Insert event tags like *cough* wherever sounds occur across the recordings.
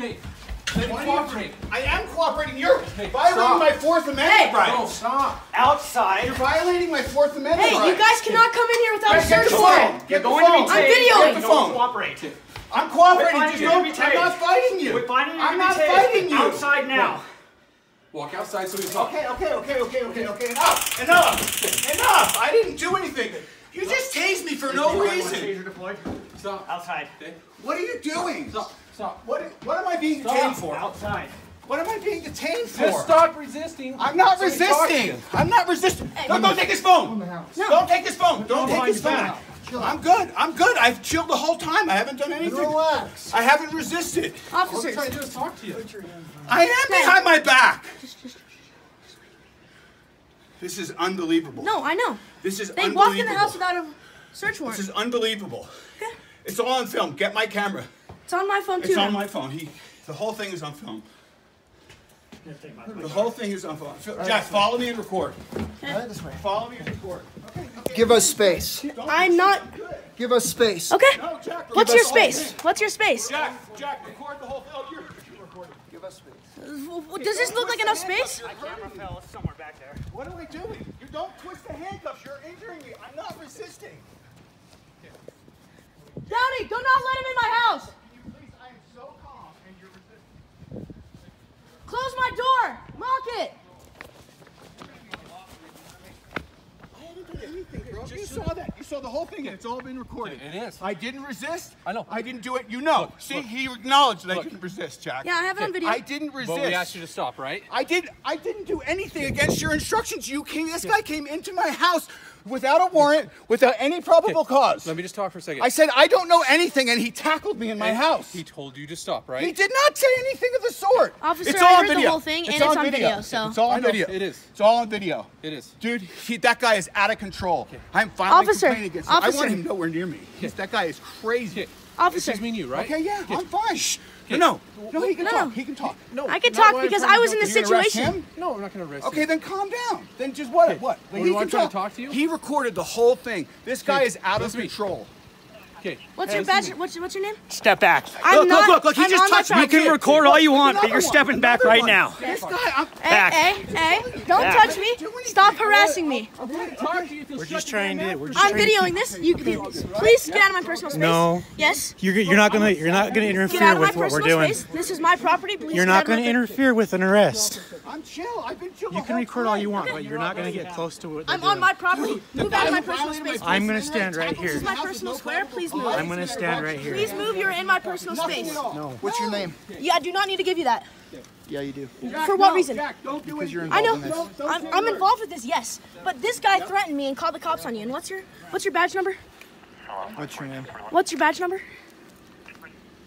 Okay. Then cooperate. I am cooperating. You're Okay, violating stop. my Fourth Amendment Hey! rights. No, stop. Outside. You're violating my Fourth Amendment Hey, rights. you guys cannot come in here without a search warrant. You're Get the going to be phone. I'm videoing. Get the Don't phone. cooperate. I'm cooperating. We're Just finding you don't. be I'm not tased. fighting you. We're finding you I'm not be fighting you. Outside now. Walk outside so we can talk. Okay, okay, okay, okay, okay, okay. Enough, enough, enough. I didn't do anything. You just tased me for no reason. Taser deployed. Stop. Outside. What are you doing? Stop. Stop. What, what am I being Stop. detained for? Outside. What am I being detained for? Just stop resisting. I'm not so we can talk to resisting. I'm not resisting. No, don't take his phone. No. Don't take his phone. Don't take his phone. I'm good. I'm good. I've chilled the whole time. I haven't done anything. Relax. I haven't resisted. All we're Officers. trying to do is talk to you. I am behind my back. This is unbelievable. No, I know. This is They unbelievable. walked in the house without a search warrant. This is unbelievable. Okay. It's all on film. Get my camera. It's on my phone too. It's on my phone. He, the whole thing is on film. Here, take my- The whole thing is on film. Jack, follow me and record. Right this way. Follow me and record. Give us space. I'm not. Give us space. Okay. No, Jack. What's your space? What's your space? Jack, Jack, record the whole thing. Oh, you're, you're recording. Give us space. Does this look like enough space? My camera fell somewhere back there. What am I doing? You don't twist the handcuffs. You're injuring me. I'm not resisting. Downey, do not let him in my house. Can you please? I am so calm and you're resisting. Close my door. Lock it. I haven't done anything, bro. You saw that. You saw the whole thing and it's all been recorded. It is. I didn't resist. I know. I didn't do it. You know. See, look. he acknowledged that I didn't resist, Jack. Yeah, I have it on video. I didn't resist. But we asked you to stop, right? I did. I didn't do anything against your instructions. You came. This guy came into my house without a warrant, without any probable cause. Let me just talk for a second. I said I don't know anything, and he tackled me in my And house. He told you to stop, right? He did not say anything of the sort. Officer, it's I all heard on the video. whole thing, it's and all it's on on video, so- it's all on video. it is. It's all on video. It is. Dude, he, that guy is out of control. I'm filing Officer, a complaint against him. I want him nowhere near me. He's- That guy is crazy. Okay. Officer. It's just me and you, right? Okay, yeah, I'm fine. No, no, no, he can No, talk. no. He can talk. No. I can talk because I was in this You're gonna arrest situation. him? No, I'm not going to arrest Okay, you. then calm down. Then just what? What? Well, you want can me to talk to you? He recorded the whole thing. This guy Hey, is out of control. me. Control. Okay. What's your badge? What's, what's your name? Step back. I'm look, not. look, look, look, he I'm just touched me. You can record all you want, but you're one, stepping back another right one. now. This guy, I'm, Hey, Back. hey, hey! Don't Back. touch me! Stop harassing me! We're just trying to. We're just I'm trying to videoing this. You please get out of my personal space. No. Yes. You're, you're not gonna. You're not gonna interfere with what we're doing. space. This is my property. Please You're get out not of my gonna interfere with an arrest. I'm chill. I've been chill. You can record all you want, but you're not gonna get close to what they're I'm on my property. Move out of my personal space. I'm gonna stand right here. This here. is my personal square. Please move. I'm gonna stand right here. Please move. You're in my personal space. No. What's your name? Yeah, I do not need to give you that. Yeah, you do. Jack, For what no, reason? Jack, don't do Because it. you're I know. involved in this. I'm, I'm involved with this. Yes, but this guy threatened me and called the cops on you. And what's your what's your badge number? What's your name? What's your badge number?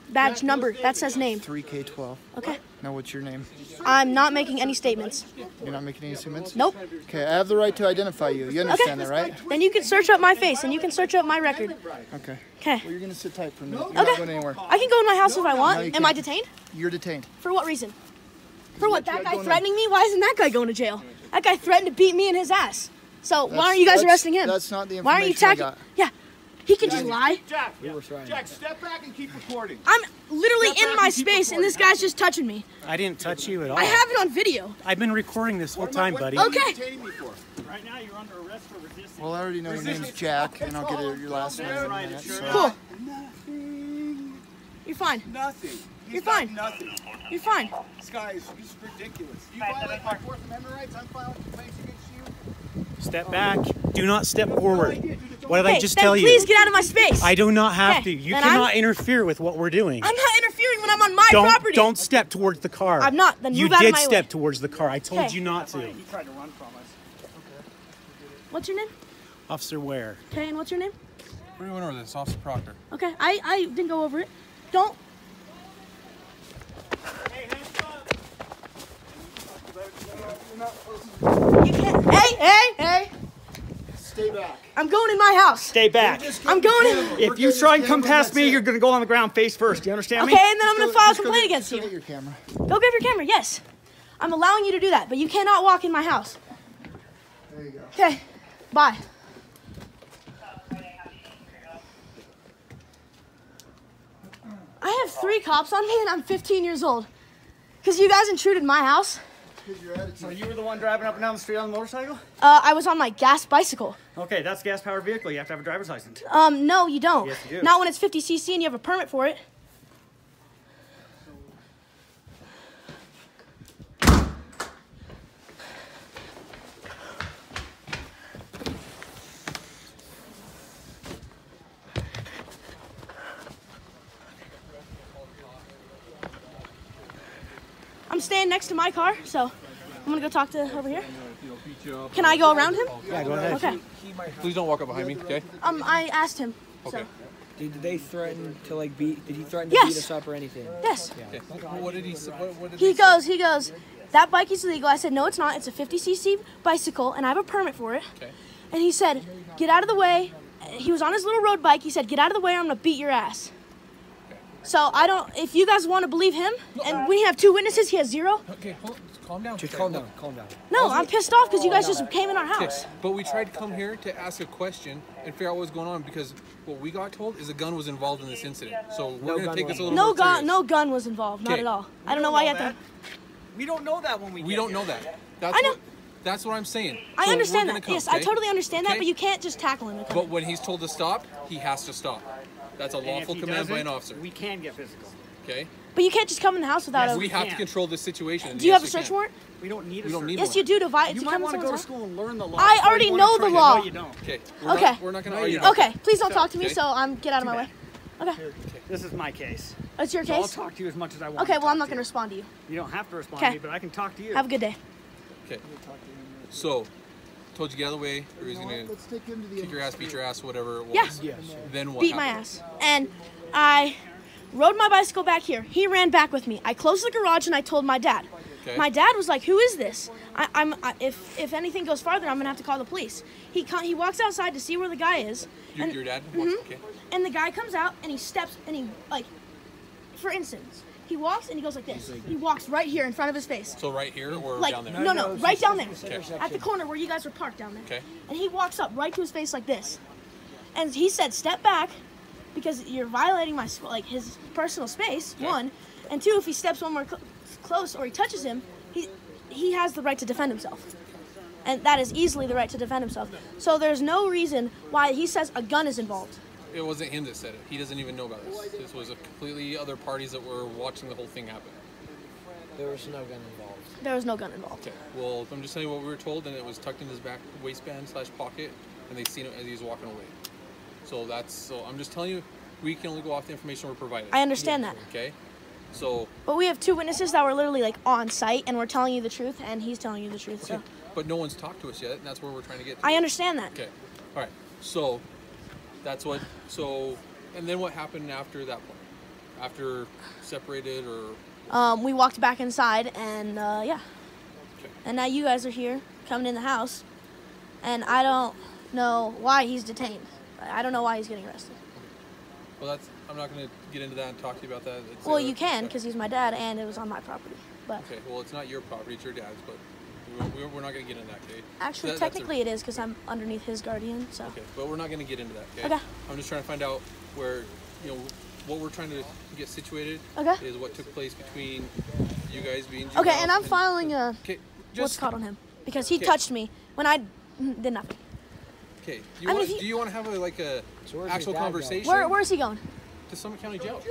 Badge number. That says name. 3K12. Okay. Now, what's your name? I'm not making any statements. You're not making any statements? Nope. Okay, I have the right to identify you. You Okay. understand that, right? Then you can search up my face and you can search up my record. Okay. Okay. Well, you're gonna sit tight for a minute. You're not Okay. going anywhere. I can go in my house if I want. you Am I can't. detained? You're detained. For what reason? For what? That guy going on. threatening me? Why isn't that guy going to jail? That guy threatened to beat me in his ass. So why aren't you guys arresting him? that's not the information Why aren't you information I attacking? Yeah. He can just lie. Jack, We were trying. Jack, step back and keep recording. I'm literally Step in my and keep space and this guy's just touching me. I didn't touch you at all. I have it on video. I've been recording this whole What am I- time, what- buddy. what are you Okay. detaining me for? Right now, you're under arrest for resisting. Well, I already know your name's Jack, and I'll get your your last name in a minute. So. Cool. Nothing. You're fine. Nothing. He's You're fine. Nothing. You're fine. This guy is he's ridiculous. You violate my Fourth Amendment rights. I'm filing complaints against you. Step back. Do not step forward. What did I just then tell you? please get out of my space. I do not have Okay, to. You cannot I'm- interfere with what we're doing. I'm not interfering when I'm on my don't property. don't step towards the car. I'm not. Then you move out of did step way. towards the car. I told Okay. you not to. He tried to run from us. What's your name? Officer Ware. Okay, and what's your name? We're going over this, Officer Proctor. Okay, I, I didn't go over it. Don't. You can't. Hey, hey, hey! Stay back. I'm going in my house. Stay back. I'm going in. If you try and come past me, you're gonna go on the ground face first. Do you understand Okay, me? Okay, and then I'm gonna file a complaint get, against just go you. Get your camera. Go grab your camera. Yes, I'm allowing you to do that, but you cannot walk in my house. There you go. Okay, bye. I have three cops on me and I'm 15 years old. Because you guys intruded my house. So you were the one driving up and down the street on the motorcycle? Uh, I was on my gas bicycle. Okay, that's a gas powered vehicle. You have to have a driver's license. Um, no, you don't. Yes, you do. Not when it's 50cc and you have a permit for it. Staying next to my car, so I'm gonna go talk to over here. Can I go around him? Yeah, go ahead. Okay. Please don't walk up behind me, okay? Um, I asked him. Okay. So, Did they threaten to like beat? Did he threaten to Yes. beat us up or anything? yes. Okay. Well, what did he say? What, what did He they say? goes, he goes, that bike is illegal. I said, no, it's not. It's a 50cc bicycle, and I have a permit for it. Okay. And he said, get out of the way. He was on his little road bike. He said, get out of the way or I'm going to beat your ass. So I don't, if you guys want to believe him, and we have two witnesses, he has zero. Okay, hold, calm down. Just calm down. Calm down. No, I'm pissed off because you guys just came in our Okay, house. but we tried to come here to ask a question and figure out what's going on because what we got told is a gun was involved in this incident. So we're No gonna take this a little No more gun, serious. no gun was involved, not Okay. at all. I don't know why you have to. We don't know that when we We get don't here. know that. That's I know. What, that's what I'm saying. I So understand that. come, yes, I totally understand that, but you can't just tackle him. But when he's told to stop, he has to stop. That's a And if lawful he command by an doesn't, officer. We can get physical. Okay. But you can't just come in the house without Yes, a. We have to can't. control this situation. Do you Yes, have a we search can. warrant? We don't need a We don't search need warrant. Yes, you do to vi- You to might come want to go to someone's house. school and learn the law. I before you already go on know the train. law. No, you don't. Okay. We're Okay. Not, we're not gonna No, argue. you about Okay, please don't talk to me. Okay. So I'm get out of my way. Okay, This is my case. it's your So I'll case. talk to you as much as I want. Okay, to well I'm not gonna respond to you. You don't have to respond Okay. to me, but I can talk to you. Have a good day. Okay. So, told you get out of the way, or he's gonna Let's take him to the kick your ass, beat your ass, whatever it was. Yeah. Yes. Then what? Beat my ass. And I rode my bicycle back here. He ran back with me. I closed the garage and I told my dad. Okay. My dad was like, "Who is this? I, I'm I, if if anything goes farther, I'm gonna have to call the police." He he walks outside to see where the guy is. Your, and, your dad? Mhm. Okay. And the guy comes out and he steps and he like, for instance, he walks and he goes like this. He walks right here in front of his face. So right here or Like down there? no, no, right down there, Okay. at the corner where you guys were parked down there. Okay. And he walks up right to his face like this, and he said, "Step back, because you're violating my like his personal space. Okay. One, and two, if he steps one more cl- close or he touches him, he he has the right to defend himself." And that is easily the right to defend himself. So there's no reason why he says a gun is involved. It wasn't him that said it. He doesn't even know about this. This was a completely other parties that were watching the whole thing happen. There was no gun involved. There was no gun involved. Okay. Well, I'm just telling you what we were told, and it was tucked in his back waistband slash pocket, and they seen it as he was walking away. So that's so. I'm just telling you, we can only go off the information we're provided. I understand that. Okay. So, But we have two witnesses that were literally like on site, and we're telling you the truth, and he's telling you the truth. So but no one's talked to us yet, and that's where we're trying to get. To. I understand that. Okay. All right. So, that's what. So, and then what happened after that point? After separated or Um, we walked back inside, and uh, yeah. Okay. And now you guys are here coming in the house, and I don't know why he's detained. I don't know why he's getting arrested. well, that's. I'm not going to get into that and talk to you about that. It's, Well, uh, you can because he's my dad, and it was on my property. But Okay. Well, it's not your property; it's your dad's, but we're, we're not going to get into that. Okay. actually, That- that's a- technically, it is because I'm underneath his guardian. So Okay, but we're not going to get into that. Okay? Okay. I'm just trying to find out where, you know, what we're trying to get situated. Okay. Is what took place between you guys being. okay, and I'm filing a Okay. what's caught on him because he Okay. touched me when I did nothing. Okay. Do you, I mean, want, if you- do you want to have a like a So actual your dad go? conversation? Where where is he going? To Summit County Jail.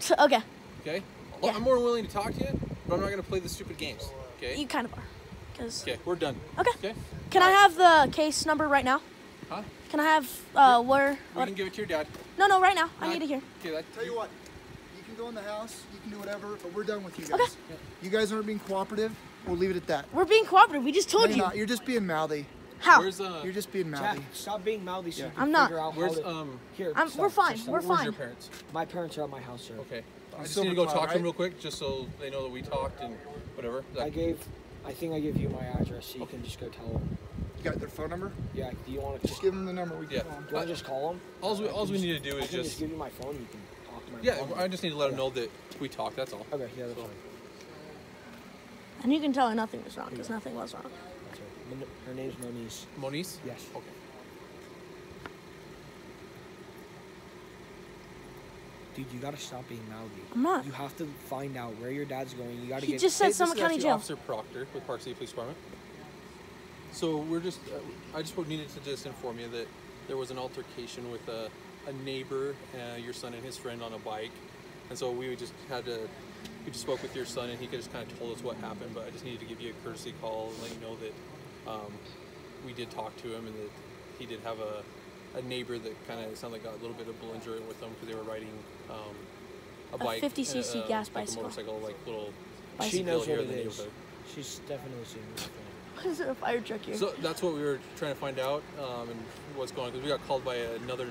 So, okay, Okay. Well, Yeah. I'm more willing to talk to you, but I'm not going to play the stupid games. Okay. you kind of are. Cause Okay. We're done. okay. Okay. Can I have the case number right now? Huh? Can I have uh where? We What, can give it to your dad. no, no, right now. I Huh? need to hear. Okay. That, Tell you what, you can go in the house, you can do whatever, but we're done with you guys. Okay. You guys aren't being cooperative. We'll leave it at that. We're being cooperative. We just No, told you're you. not. You're just being mouthy. How? Where's uh? You're just being Jack, mouthy. stop being mouthy so you can I'm not. figure out Where's how to... um? Here, I'm- stop, we're fine. stop, stop. We're fine. Where's fine. your parents? My parents are at my house, sir. Okay. I just need to go Cloud, talk to them real quick, just so they know that we talked and whatever. I That- gave... I think I give you my address, so you can just go tell them. You got their phone number? Yeah, do you want to... Just give them the number. We can Yeah. call 'em. Do you want to just call them? All we, all we need to do I is can just just. give you my phone. You can talk to my Yeah, mom. I just need to let them know that we talked. That's all. Okay, yeah, that's So- fine. And you can tell her nothing was wrong because nothing was wrong. That's right. Mon- Her name's Moniz. Moniz? Yes. Okay. Dude, you gotta stop being mouthy. I'm not. You have to find out where your dad's going. You gotta He get. just said Summit County Jail. Officer Proctor with Park City Police Department. So we're just, uh, I just needed to just inform you that there was an altercation with a, a neighbor, uh, your son and his friend on a bike, and so we just had to, we just spoke with your son and he just kind of told us what happened, but I just needed to give you a courtesy call and let you know that um, we did talk to him and that he did have a, a neighbor that kind of sounded like got a little bit of belligerent with them because they were riding um, a bike, 50 and a- cc uh, gas like bicycle. a motorcycle, like little. She knows here what in it the is. neighborhood. She's definitely seen it. Why *laughs* is there a fire truck here? So that's what we were trying to find out um, and what's going on because we got called by another,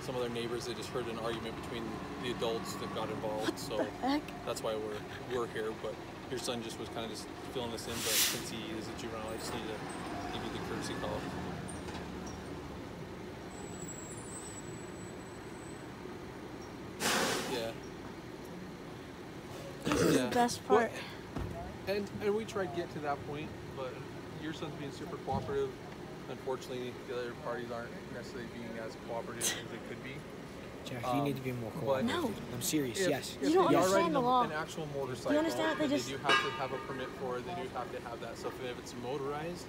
some other neighbors that just heard an argument between the adults that got involved. What so heck? that's why we're we're here. But your son just was kind of just filling us in, but since he is a juvenile, I just need to give you the courtesy call. Yeah. This is Yeah. the best Well, part. and and we tried to get to that point, but your son's being super cooperative. Unfortunately, the other parties aren't necessarily being as cooperative as they could be. Jack, you Um, need to be more cooperative. No. I'm serious. If, yes. if You don't they are understand riding the law. an actual motorcycle, understand that they just- they do have to have a permit for it. They do have to have that. So if, if it's motorized,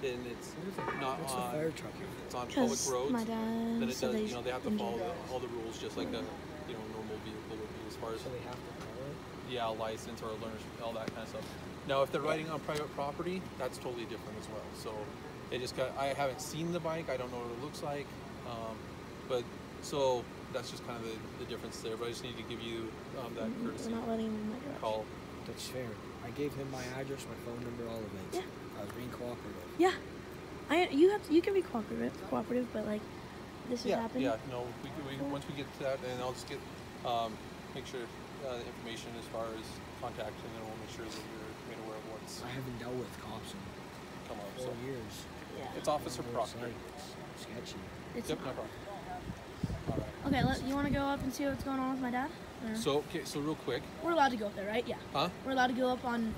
then it's not What's the on. fire truck here? It's on public roads. my then it said does. You know, they have to follow the, all the rules just like a you know normal vehicle would be as far as So they have to follow it. Yeah, license or a learner's, all that kind of stuff. Now, if they're riding on private property, that's totally different as well. So, it just got. I haven't seen the bike. I don't know what it looks like. Um, but so that's just kind of the, the difference there. But I just need to give you um, that We're courtesy not letting him my call. That's fair. I gave him my address, my phone number, all of it. Yeah. I was being cooperative. Yeah, I you have to, you can be cooperative, cooperative, but like this has Yeah, happened. yeah. No, we, we once we get to that, then I'll just get um, make sure uh, the information as far as contact, and then we'll make sure that you're made aware of what's I haven't dealt with cops in come up. four So years. Yeah. it's Officer It's Proctor. like sketchy. It's Yep, no problem. All right. okay. Let, you want to go up and see what's going on with my dad? Or- So okay, so real quick, we're allowed to go up there, right? Yeah. huh? We're allowed to go up on.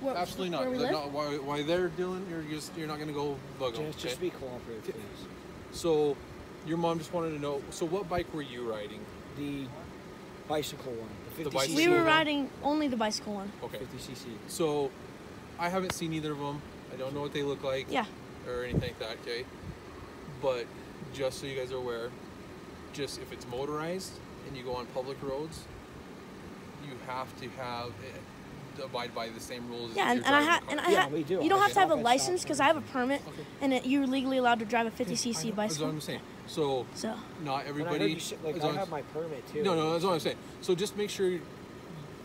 Where, Absolutely not. Where we They're live? not- why, why they're doing, you're just you're not gonna go bug them. Just, just be cooperative, please. So, your mom just wanted to know. So, what bike were you riding? The bicycle one, the 50 The bicycle we were riding only the bicycle one. Okay. 50 cc. So, I haven't seen either of them. I don't know what they look like. Yeah. Or anything like that. Okay. But just so you guys are aware, just if it's motorized and you go on public roads, you have to have it, abide by the same rules. Yeah, if and, and I driving ha- and. I Yeah, ha- we do. You don't I have to have a license because I have a permit, Okay. and it, you're legally allowed to drive a 50 I cc know, That's what bicycle. I'm saying. So, So not When I heard everybody. you like, I long as- have my permit too. No, no, that's what I'm saying. So just make sure you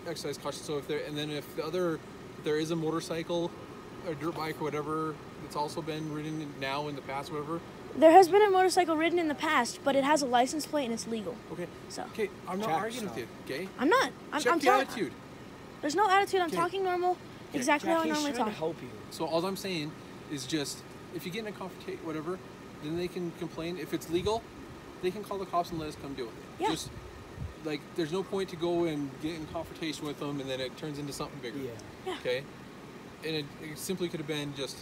exercise caution. So if there, and then if the other, if there is a motorcycle, a dirt bike, or whatever, that's also been ridden now in the past, whatever. there has been a motorcycle ridden in the past, but it has a license plate and it's legal. Okay. So Okay, I'm not Jack, arguing with you. stop. Okay. I'm not. I'm, Check I'm the telling. attitude. There's no attitude. I'm Okay. talking normal, exactly Jack, how I he's normally trying talk. to help you. So all I'm saying is just if you get in a confrontation, whatever, then they can complain. If it's legal, they can call the cops and let us come deal with it. Yeah. Just like there's no point to go and get in confrontation with them and then it turns into something bigger. Yeah. Yeah. Okay. And it, it simply could have been just,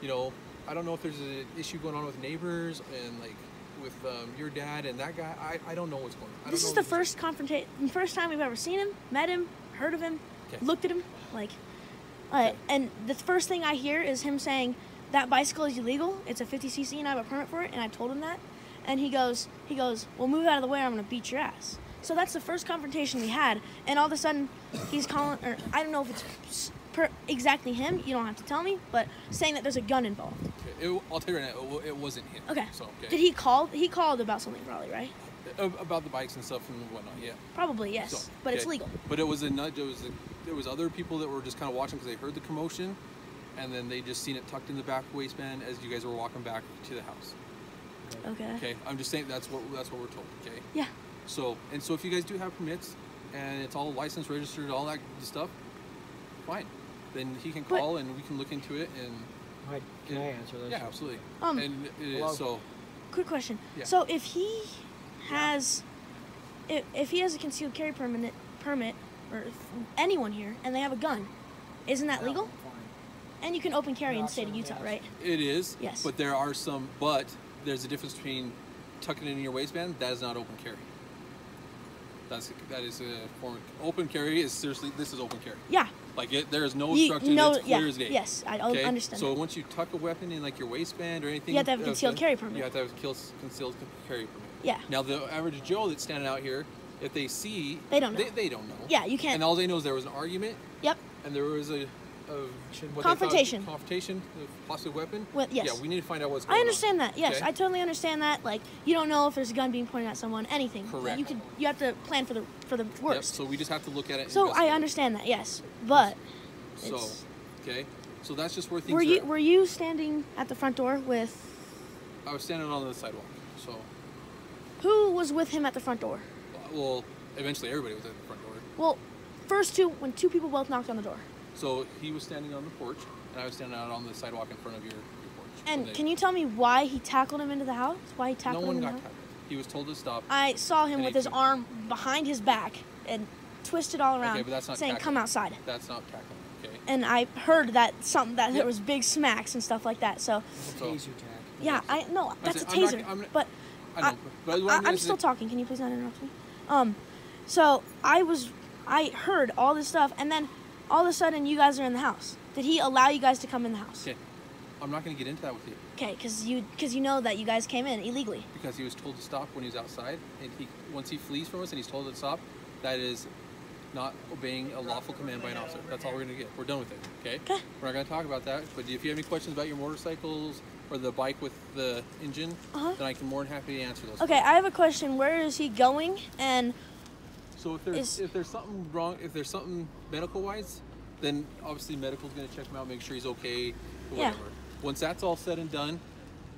you know, I don't know if there's an issue going on with neighbors and like with um, your dad and that guy. I, I don't know what's going on. I This don't is know the first confrontation, first time we've ever seen him, met him, heard of him, Okay. looked at him, like, uh, and the first thing I hear is him saying that bicycle is illegal. It's a 50cc and I have a permit for it, and I told him that, and he goes, he goes, well, move out of the way, or I'm gonna beat your ass. So that's the first confrontation we had, and all of a sudden, he's calling, or I don't know if it's per, exactly him. You don't have to tell me, but saying that there's a gun involved. Okay, It, I'll tell you right now, it, it wasn't him. Okay. So okay. Did he call? He called about something, probably, right? About the bikes and stuff and whatnot? Yeah. Probably yes, So, but it's legal. But it was a nudge. It was a, there was other people that were just kind of watching because they heard the commotion, and then they just seen it tucked in the back waistband as you guys were walking back to the house. Okay. Okay, I'm just saying that's what that's what we're told. Okay. Yeah. So and so if you guys do have permits and it's all licensed, registered, all that stuff, fine. Then he can But- call and we can look into it and Hi, can I answer this? yeah, absolutely. Um, and it is Hello? so Quick question. Yeah. So if he has, if, if he has a concealed carry permit, permit, or if anyone here, and they have a gun, isn't that legal? And you can open carry in the state of Utah, right? it is. Yes. But there are some. But there's a difference between tucking it in your waistband. That is not open carry. That's that is a form. Open carry is seriously. This is open carry. Yeah. Like it, there is no obstruction. no- it's clear yeah, as day. yes, I- I understand So that. once you tuck a weapon in like your waistband or anything, You have to have a uh, concealed then carry permit. You have to have a kill- concealed carry permit. Yeah. Now the average Joe that's standing out here, if they see, They don't know. They, they don't know. Yeah, you can't- And all they know is there was an argument, Yep. and there was a, they Confrontation. confrontation, possible weapon. Well, yes. Yeah, we need to find out what's going I on. understand that. Yes, Okay? I totally understand that. Like, you don't know if there's a gun being pointed at someone, anything. Correct. You could. You have to plan for the for the Yep, worst. so we just have to look at it. and So I understand that. Yes, but So, okay, so that's just where things were you were you standing at the front door with I was standing on the sidewalk, so who was with him at the front door? well, eventually everybody was at the front door. Well, first two when two people both knocked on the door. So he was standing on the porch, and I was standing out on the sidewalk in front of your, your porch. And they- can you tell me why he tackled him into the house? Why he No tackled one him? got in the house? tackled. He was told to stop. I saw him with his took- arm behind his back and twisted all around, okay, but that's not saying, tackling. "Come outside." That's not tackling. Okay. And I heard that something that Yep. there was big smacks and stuff like that. So So- Taser tag. yeah, I no, that's a said, I'm not- taser. I'm not- but I know, but what I, I'm I'm still talking. Can you please not interrupt me? Um, so I was, I heard all this stuff, and then all of a sudden you guys are in the house. Did he allow you guys to come in the house? Okay. I'm not going to get into that with you Okay, because you, because you know that you guys came in illegally. because he was told to stop when he was outside, and he once he flees from us and he's told to stop, that is not obeying a lawful command by an officer. That's all we're going to get. We're done with it. Okay. Okay. We're not going to talk about that. But if you have any questions about your motorcycles or the bike with the engine, Uh-huh. then I can more than happy to answer those. Okay, I have a question. Where is he going? And So if there's Is- if there's something wrong, if there's something medical wise, then obviously medical's gonna check him out, make sure he's okay, or Yeah. Once that's all said and done,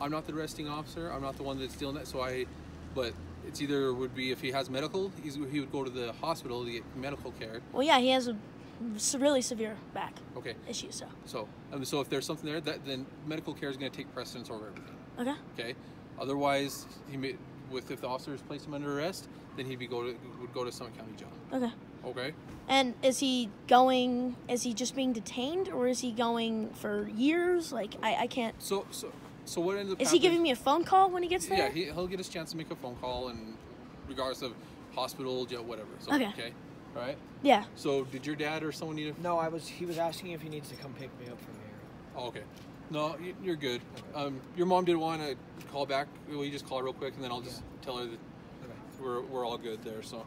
I'm not the arresting officer. I'm not the one that's dealing that. So I, but it's either would be if he has medical, he's, he would go to the hospital to get medical care. well, yeah, he has a really severe back Okay. issue. So So um, so if there's something there, that then medical care is gonna take precedence over everything. okay, Okay. Otherwise, he may, with if the officers place him under arrest, then he'd be go to would go to Summit County Jail. okay. Okay. And is he going? Is he just being detained, or is he going for years? Like I, I can't. So so so what ends up Is he giving me a phone call when he gets there? Yeah, he, he'll get his chance to make a phone call, and regardless of hospital, jail, whatever. So, Okay. okay. All right. Yeah. So, did your dad or someone need a? No, I was. He was asking if he needs to come pick me up from here. Oh, okay. No, you- you're good. Um, your mom did want to call back. Will you just call her real quick, and then I'll just tell her that Okay. we're, we're all good there. So,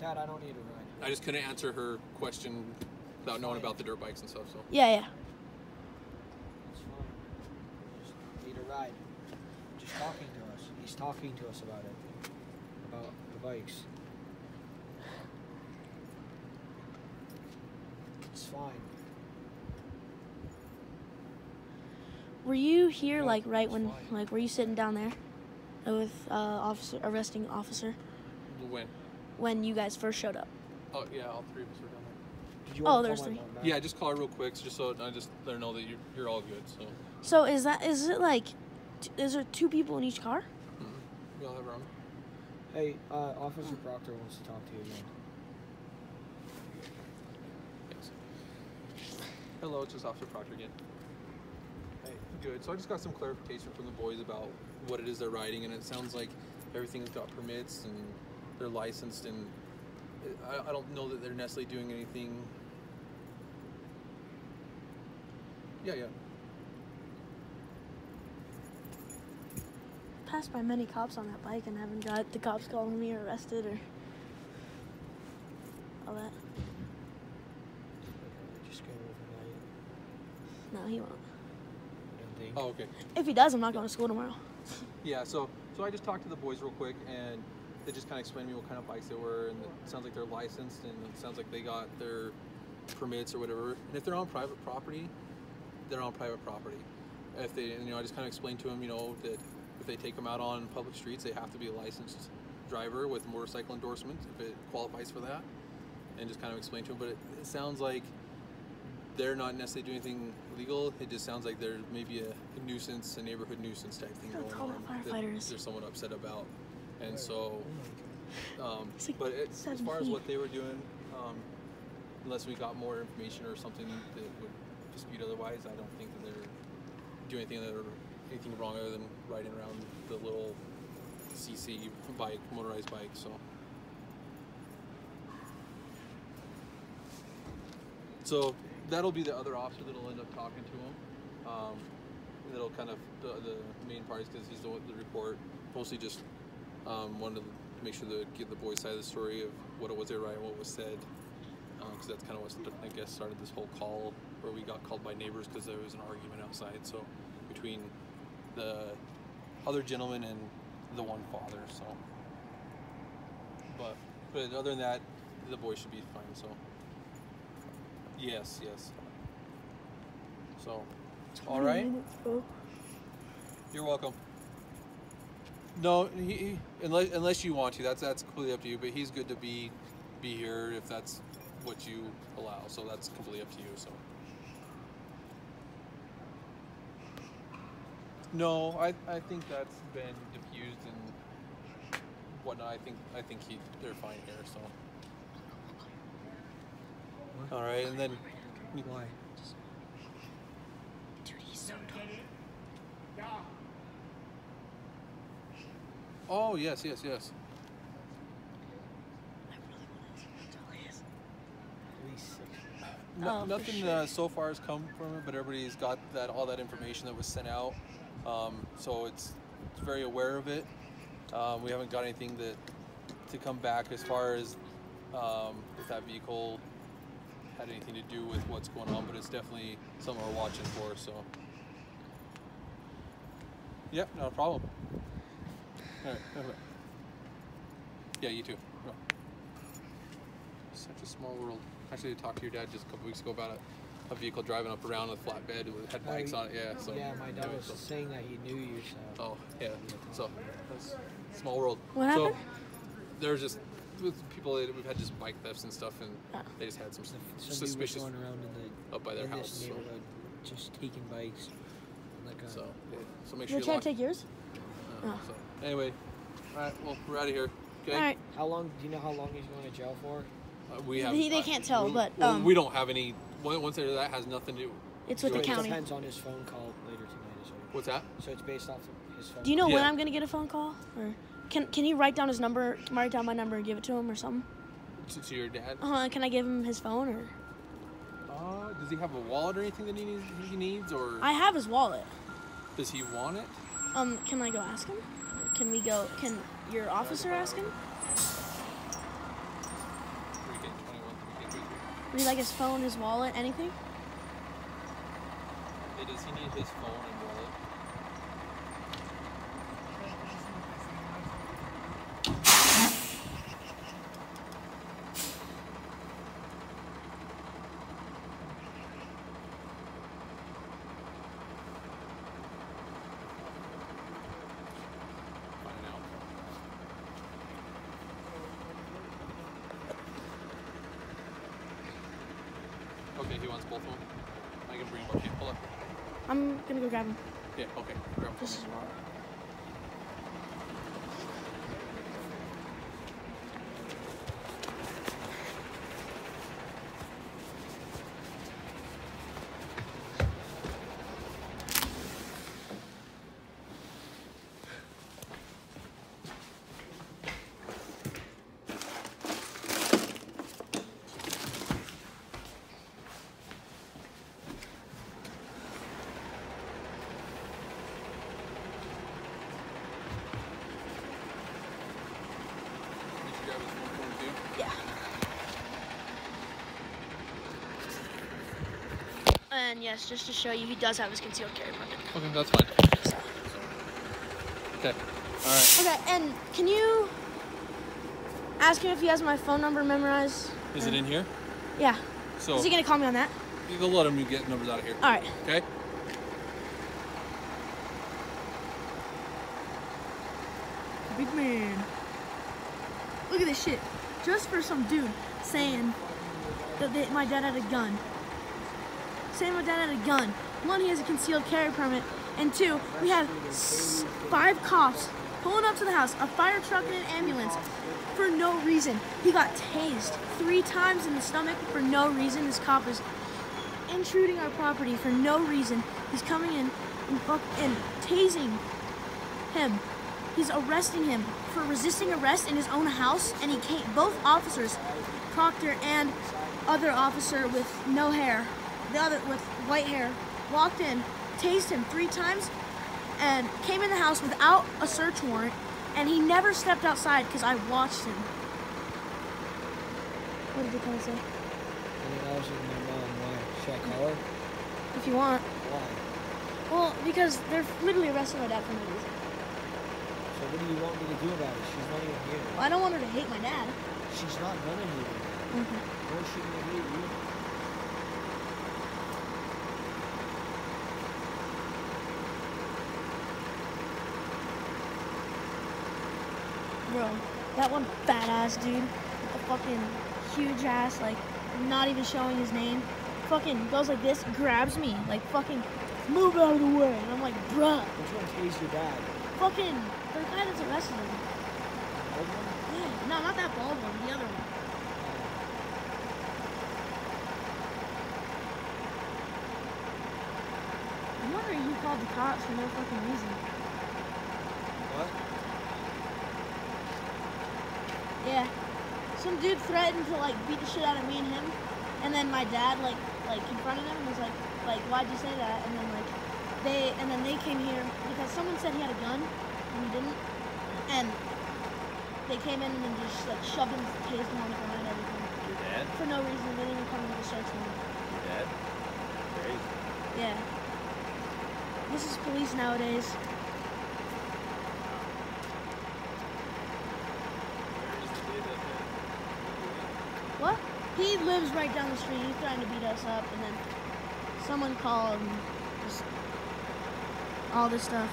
Dad, I don't need a ride. I just couldn't answer her question without knowing about the dirt bikes and stuff. So, Yeah, yeah. It's fine. Just need a ride. Just talking to us. He's talking to us about it. About the bikes. It's fine. Were you here Yeah, like right when fine. like were you sitting down there with uh, officer arresting officer when? when you guys first showed up? Oh, yeah, all three of us were down there. Did you Oh, want to there's call three. mom? Yeah, just call her real quick, just so I just let her know that you're, you're all good. So, So is that is it like t- is there two people in each car? we all have our own. Hey, uh, Officer Proctor wants to talk to you again. Hello, it's just Officer Proctor again. Hey, good. So I just got some clarification from the boys about what it is they're riding, and it sounds like everything's got permits and they're licensed, and I, I don't know that they're necessarily doing anything. Yeah, yeah. Passed by many cops on that bike and haven't got the cops calling me or arrested or all that. Just go overnight. No, he won't. Oh, okay. If he does, I'm not going to school tomorrow. *laughs* Yeah, so so I just talked to the boys real quick, and they just kind of explained to me what kind of bikes they were, and it sounds like they're licensed, and it sounds like they got their permits or whatever. And if they're on private property, they're on private property. If they, you know, I just kind of explained to them, you know, that if they take them out on public streets, they have to be a licensed driver with motorcycle endorsement if it qualifies for that, and just kind of explain to them. But it, it sounds like they're not necessarily doing anything illegal. It just sounds like there may be a, nuisance, a neighborhood nuisance type thing going on there's someone upset about. And so, oh um, like but it, as far as what they were doing, um, unless we got more information or something that would dispute otherwise, I don't think that they're doing anything that anything wrong other than riding around the little CC bike, motorized bike. So. So that'll be the other officer that'll end up talking to him. Um, that'll kind of the, the main parties because he's the the report. Mostly just um, wanted to make sure to give the boys' side of the story of what it was they right, what was said, because that's kind of what I guess started this whole call where we got called by neighbors because there was an argument outside. So between the other gentleman and the one father. So, but but other than that, the boys should be fine. So. Yes, yes. So, all right. You're welcome. No, he, he unless unless you want to, that's that's completely up to you. But he's good to be be here if that's what you allow. So that's completely up to you. So. No, I I think that's been diffused and whatnot. I think I think he they're fine here. So. All right, and then Why? oh yes, yes, yes. At least six. No, Oh, nothing sure. uh, so far has come from it, but everybody's got that all that information that was sent out. Um, so it's, it's very aware of it. Um, we haven't got anything that to come back as far as um, if that vehicle had anything to do with what's going on, but it's definitely something we're watching for. So, yep, no problem. All right, okay. yeah, you too. No. Such a small world. Actually, I talked to your dad just a couple weeks ago about a, a vehicle driving up around with flatbed with had Oh, bikes on it. Yeah, so yeah, my dad was so- saying that he knew you. So. Oh yeah, so that's small world. What so, happened? There's just with people that we've had just bike thefts and stuff, and Oh. they just had some Somebody suspicious going around in the up by their in house. this So, just taking bikes. Like a, so, yeah, so make sure You sure try you to lock. take yours? uh, Oh. so, anyway, all right, well we're out of here. Okay. All right. How long? Do you know how long he's going to jail for? Uh, we have. They- they uh, can't tell, we- but, um, we don't have any. Once one side that has nothing to. do. It's with the it county. depends on his phone call later tonight. So, What's that? so it's based off of his phone. Do you know when Yeah. I'm gonna get a phone call? Or can can you write down his number? Can Write down my number and give it to him or something? To, to your dad? Uh, can I give him his phone or? Uh, does he have a wallet or anything that he needs? He needs, or I have his wallet. does he want it? Um, can I go ask him? Can we go? Can your officer ask him? Three K twenty-one, three K three. Would you like his phone, his wallet, anything? Hey, does he need his phone and wallet? Find out. Okay, he wants both of them. I can bring him up here. Hold on. I'm gonna go grab him. Yeah, okay. Grab him for Just me. his wallet. Did you grab his phone for him too? Yeah. And yes, just to show you, he does have his concealed carry permit. Okay, that's fine. So. Okay. All right. Okay, and can you ask him if he has my phone number memorized? Is it in here? Yeah. So Is he gonna call me on that? you can let him get numbers out of here. All right. Okay. Big man. Look at this shit. Just for some dude saying that they, my dad had a gun. My dad had a gun. One, he has a concealed carry permit. And two, we have five cops pulling up to the house, a fire truck and an ambulance for no reason. He got tased three times in the stomach for no reason. This cop is intruding our property for no reason. He's coming in and, and tasing him. He's arresting him for resisting arrest in his own house, and he can't. Both officers, Proctor and other officer with no hair, the other with white hair, walked in, tased him three times, and came in the house without a search warrant, and he never stepped outside because I watched him. What did the guy say? And then I was with my mom. Why? Should I call her? If you want. Why? Well, because they're literally arresting my dad for no reason. So what do you want me to do about it? She's not even here. I don't want her to hate my dad. She's not gonna hate. Mm-hmm. Why is she gonna hate you? Bro, that one fat ass dude with the fucking huge ass, like not even showing his name, fucking goes like this, grabs me, like fucking move out of the way. And I'm like, bruh, Which one tased your dad? fucking the guy that's arrested him. One? Yeah, no, not that bald one, the other one. Oh. I'm wondering who called the cops for no fucking reason. What? Yeah. Some dude threatened to like beat the shit out of me and him, and then my dad like like confronted him and was like like why'd you say that? And then like they and then they came here because someone said he had a gun and he didn't, and they came in and then just like shoved him, tased him on the ground and everything Your dad? for no reason. They didn't even come to the search warrant. Your dad? Crazy. Yeah. This is police nowadays. What? He lives right down the street. He's trying to beat us up, and then someone called and just all this stuff.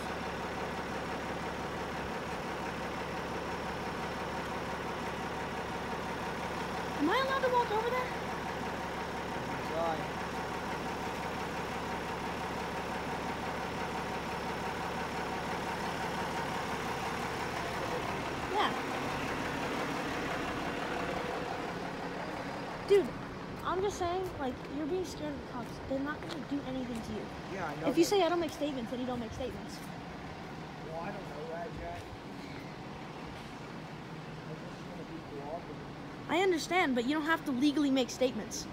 Am I allowed to walk over there? Try. Yeah. Dude, I'm just saying, like, you're being scared of the cops. They're not gonna do anything to you. Yeah, I know. If you say I don't make statements, then you don't make statements. Well, I don't know that, Jack. I'm just gonna be cooperative. I understand, but you don't have to legally make statements.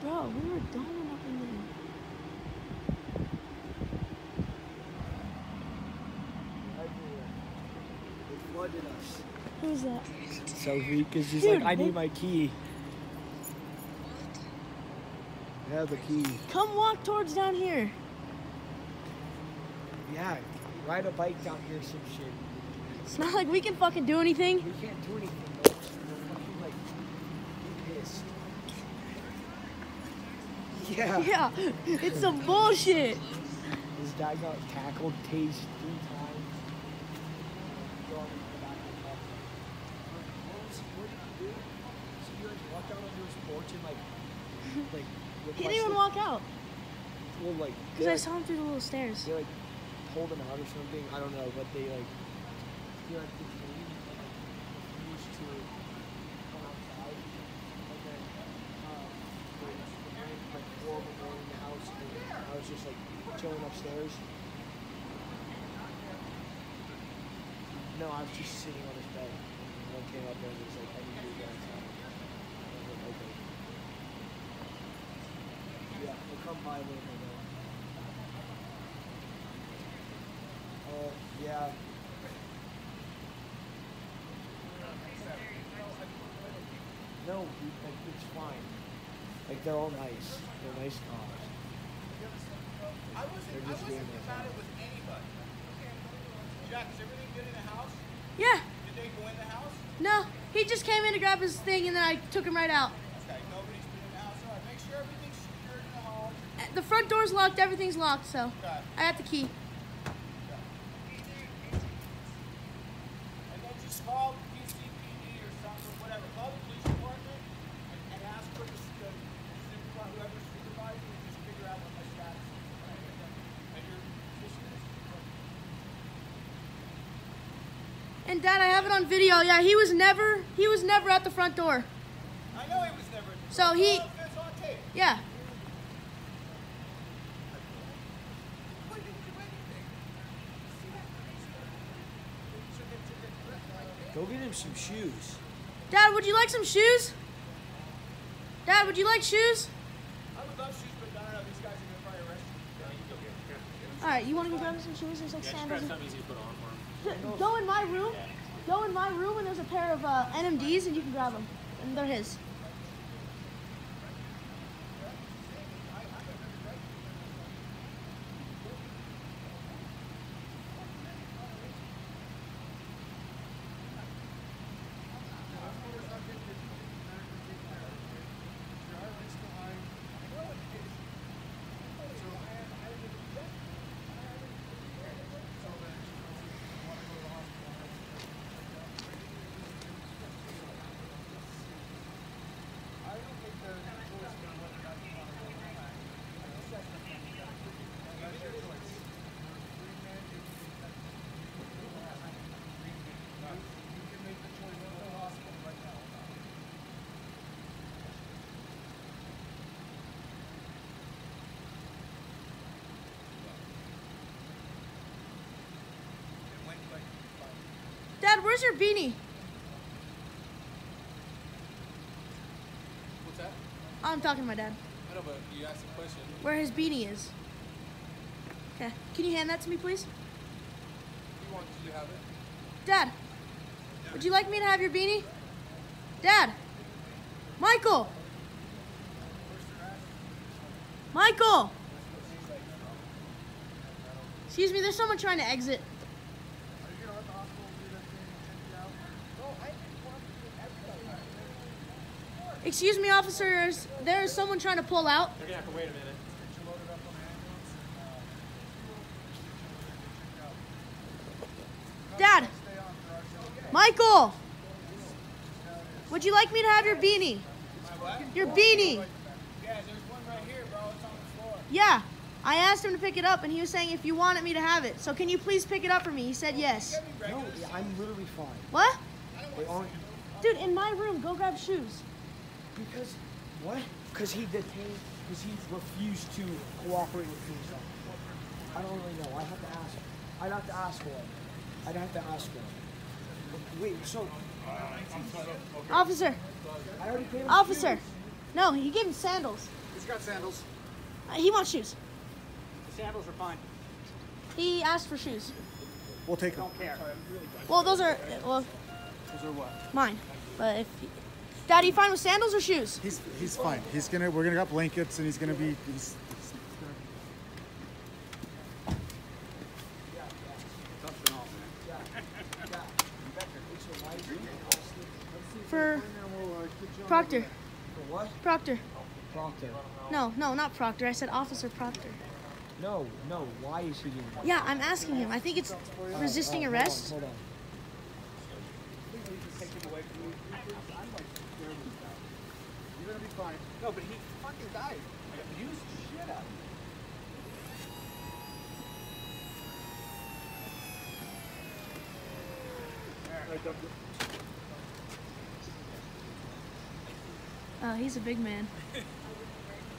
Bro, we were doming up in there. Everywhere. Us. Who's that? Sophie, because she's Dude, like, I need my key. Yeah, the key. Come walk towards down here. Yeah, ride a bike down here, some shit. It's not like we can fucking do anything. We can't do anything. Though. We're fucking like pissed. Yeah. Yeah, it's some bullshit. His dad got tackled, tased three times. Thrown in the back of the car. What was- what did he do? So he like walked out onto his porch and like, *laughs* like. He didn't even walk out Well, like. because they, I like, saw him through the little stairs. They like pulled him out or something. I don't know, but they like. He like detained and like refused to come outside. And then, um, like, it rained like horrible rain in the house, and I was just like chilling upstairs. No, I was just sitting on his bed. And one came up and was like, I need you to go outside. And I was like, okay. Yeah, we'll come by a little bit later. Oh, yeah. No, dude, like, it's fine. Like, they're all nice. They're nice cops. I wasn't, They're I wasn't doing about it with anybody. Jack, is everything good in the house? Yeah, Did they go in the house? no, he just came in to grab his thing and then I took him right out. Okay, nobody's been in the house. All right, make sure everything's secured in the home. Uh, The front door's locked, everything's locked, so Okay. I got the key. And then just call PCPD or something, whatever. Call the police department and, and ask for the, the supervisor, whoever's supervisor, and just figure out what my status is. And your position is. And Dad, I have it on video. Yeah, he was never he was never at the front door. I know he was never. So he- It's on tape. Yeah. We didn't do anything. Go get him some shoes. Dad, would you like some shoes? Dad, would you like shoes? I would love shoes, but I don't know. These guys are gonna probably arrest you. All right, you want to go grab me some shoes? There's like sandals. and- easy to put on for him. *laughs* Go in my room. Go in my room, and there's a pair of uh, NMDs, and you can grab them, and they're his. Dad, where's your beanie? What's that? Oh, I'm talking to my dad. I know, but you asked a question. Where his beanie is. Okay, can you hand that to me, please? You want you to have it? Dad, would you like me to have your beanie? Dad, Michael. Michael. Excuse me, there's someone trying to exit. Excuse me, officers. There's someone trying to pull out. They're gonna have to wait a minute. Uh, Dad. Michael. Would you like me to have your beanie? Your beanie. Yeah, there's one right here, bro. It's on the floor. Yeah. I asked him to pick it up and he was saying if you wanted me to have it. So can you please pick it up for me? He said yes. No, I'm literally fine. What? Dude, in my room, go grab shoes. Because what? Because he detained. Because he refused to cooperate with police officers. I don't really know. I have to ask. I'd have to ask one. I'd have to ask one. Wait, so Officer. I already gave him Officer. No, he gave him sandals. He's got sandals. Uh, he wants shoes. The sandals are fine. He asked for shoes. We'll take them. Care. Well, those are well, Those are what? mine. But if Daddy, you fine with sandals or shoes? He's he's fine. He's gonna we're gonna got blankets and he's gonna be he's, he's For Proctor. For what? Proctor. Proctor. No, no, not Proctor. I said Officer Proctor. No, no. Why is he doing that? Yeah, I'm asking him. I think it's resisting arrest. Hold on. You're gonna fine. No, but he fucking died. Abused the shit out of me. Oh, uh, he's a big man.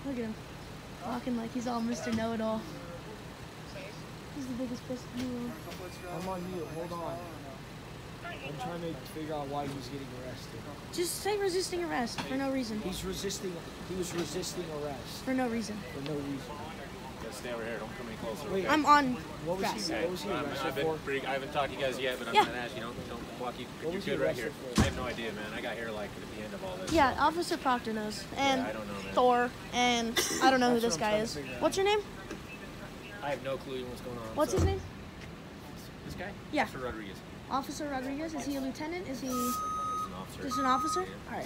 Look at him. Walking like he's all Mr. Know It All. He's the biggest pussy in the world. I'm on you. Hold on. I'm trying to figure out why he's getting arrested. Just say resisting arrest for no reason. He's resisting. He was resisting arrest For no reason. for no reason. Just stay over here. Don't come any closer. Wait, I'm on what was grass. he? What was he Um, arrested I've been for? pretty, I haven't talked to you guys yet, but I'm Yeah. gonna ask you. Don't don't walk you. What You're was he good right here. arrested for? I have no idea, man. I got here like at the end of all this. Yeah, Officer Proctor knows. And Yeah, I don't know, man. Thor. And I don't know who That's this what I'm guy trying to is. figure out. What's your name? I have no clue what's going on. What's so- his name? This guy? Yeah. Officer Rodriguez. Officer Rodriguez. Is he a lieutenant? Is he He's an officer. just an officer? All right.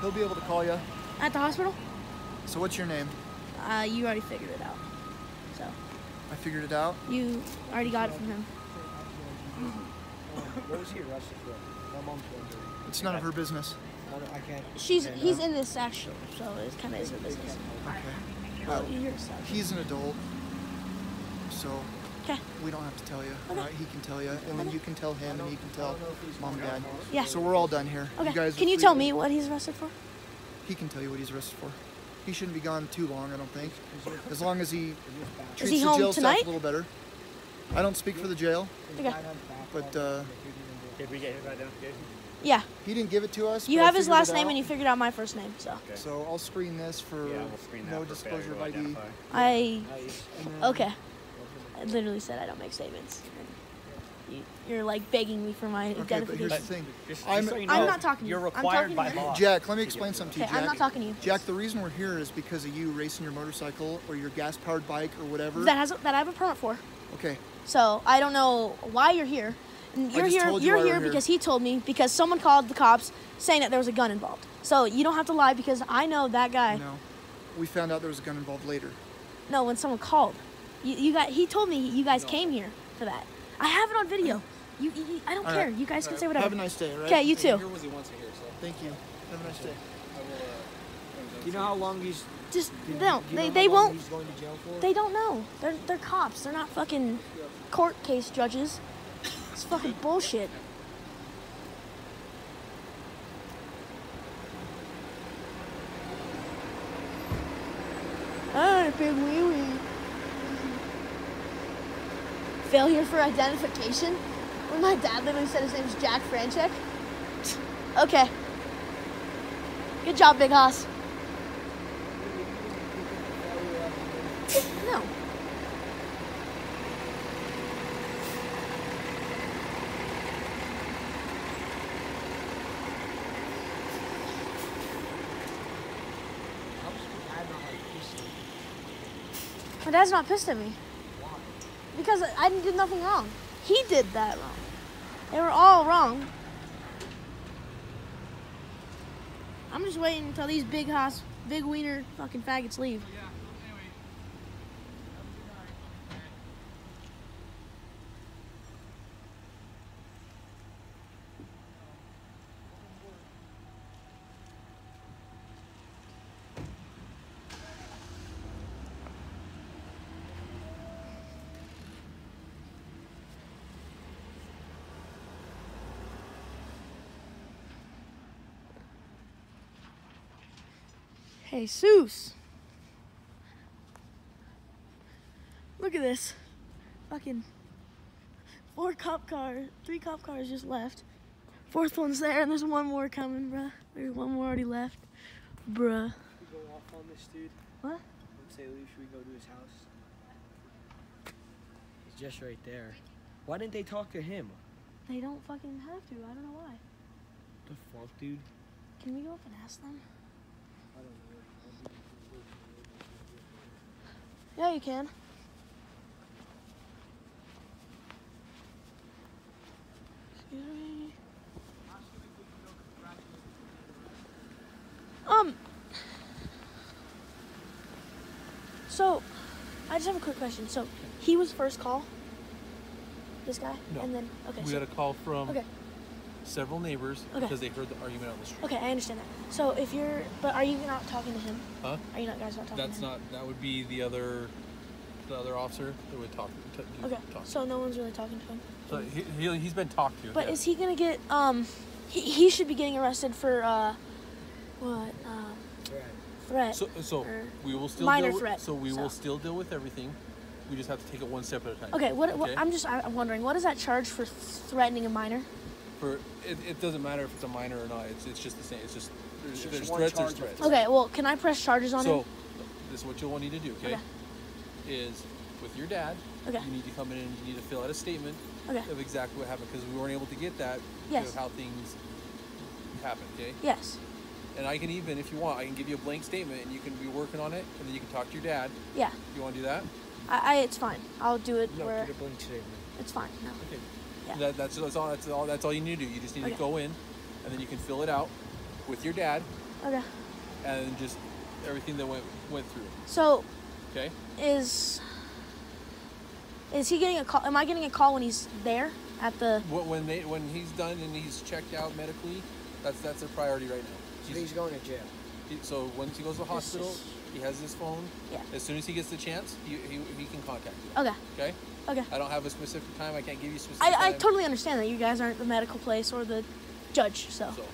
He'll be able to call you. At the hospital? So what's your name? Uh, you already figured it out. So I figured it out. you already got it from him. What was he arrested for? My mom's wondering. It's none of her business. I, can't. She's he's in this actually, so it kind of is her business. Okay. Oh, you're a He's an adult. So Okay. we don't have to tell you. Okay. Right? He can tell you, and then you can tell him, and he can tell mom and dad. Yeah. So we're all done here. Okay. You guys Can you tell me what he's arrested for? He can tell you what he's arrested for. He shouldn't be gone too long, I don't think. As long as he treats he the home jail staff tonight? a little better. I don't speak for the jail, Okay. but uh, Did we get his identification? Yeah. he didn't give it to us. You have his last name and you figured out my first name, so. Okay. So I'll screen this for Yeah, we'll screen no for disclosure failure of ID. identify. I then, okay. I literally said I don't make statements. You- You're like begging me for my Okay, but here's identification. the thing. I'm- so you I'm not talking to You're you. I'm required talking by to you. law. Jack, let me explain something to Okay, you, I'm not talking to you. Jack, the reason we're here is because of you racing your motorcycle or your gas-powered bike or whatever. That has that I have a permit for. okay, So I don't know why you're here. And You're here. you You're why we're here here. because he told me because someone called the cops saying that there was a gun involved. So you don't have to lie because I know that guy. no. We found out there was a gun involved later. No, when someone called, you, you got. He told me you guys came here for that. I have it on video. You, you, you- I don't All care. right. You guys can All say whatever. Have a nice day, all right? Okay, you too. Here was he wants to hear, so Thank you. Have a nice day. I will. Uh, Do you know how long he's? Just you- no. do you They, know they how won't. He's going to jail for? They don't know. They're they're cops. They're not fucking court case judges. Fucking bullshit. Ah, big wee wee. Failure for identification? When my dad literally said his name's Jack Franchek. Okay. Good job, Big Hoss. No. My dad's not pissed at me. Because I- did nothing wrong. He did that wrong. They were all wrong. I'm just waiting until these big hoss, big wiener fucking faggots leave. Hey, Seuss. Look at this. Fucking four cop cars, three cop cars just left. Fourth one's there, and there's one more coming, bruh. There's one more already left, bruh. We go off on this dude. What? Lou, should we go to his house? He's just right there. Why didn't they talk to him? They don't fucking have to. I don't know why. The fuck, dude? Can we go up and ask them? I don't know. Yeah, you can. Excuse me. Um. So, I just have a quick question. So, he was first call. This guy, No. and then okay. we so, got a call from okay. Several neighbors Okay. because they heard the argument on the street. Okay, I understand that. So if you're, but are you not talking to him? Huh? Are you not guys not talking? That's to him? not. That would be the other, the other officer that would talk. T- do- Okay, Talk. so no one's really talking to him. So he, he, he's been talked to. But yeah. is he gonna get? Um, he, he should be getting arrested for uh, what? Um, threat. So, so we will still minor deal with, threat, So we so. will still deal with everything. We just have to take it one step at a time. okay, what, what? Okay? I'm just I'm wondering what is that charge for threatening a minor? For it, it doesn't matter if it's a minor or not. It's, it's just the same. It's just there's, just there's one threats. There's charge threats. Okay, well, can I press charges on So him? this is what you'll need to do. Okay. Okay. Is with your dad. Okay. You need to come in and you need to fill out a statement Okay. of exactly what happened because we weren't able to get that. Yes. Of how things happened. Okay. Yes. And I can even, if you want, I can give you a blank statement and you can be working on it, and then you can talk to your dad. Yeah. You want to do that? I, I it's fine. I'll do it No, where get a blank statement. it's fine. No. Okay. Yeah. That, that's, that's all. That's all. That's all you need to do. You just need Okay. to go in, and then you can fill it out with your dad, Okay. and just everything that went went through. So Okay. is is he getting a call? Am I getting a call when he's there at the? When when they when he's done and he's checked out medically, that's that's a priority right now. So He's- he's going to jail. he- so once he goes to the hospital, is- he has his phone. Yeah. As soon as he gets the chance, he, he, he can contact you. Okay. Okay. Okay. I don't have a specific time. I can't give you specific. I, time. I totally understand that you guys aren't the medical place or the judge, so. so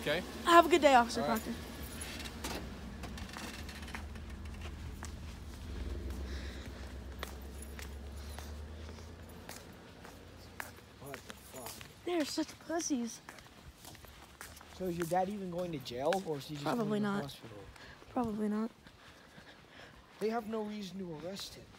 okay. Have a good day, Officer. Proctor. They're such pussies. So is your dad even going to jail, or is he just probably not? Probably not. They have no reason to arrest him.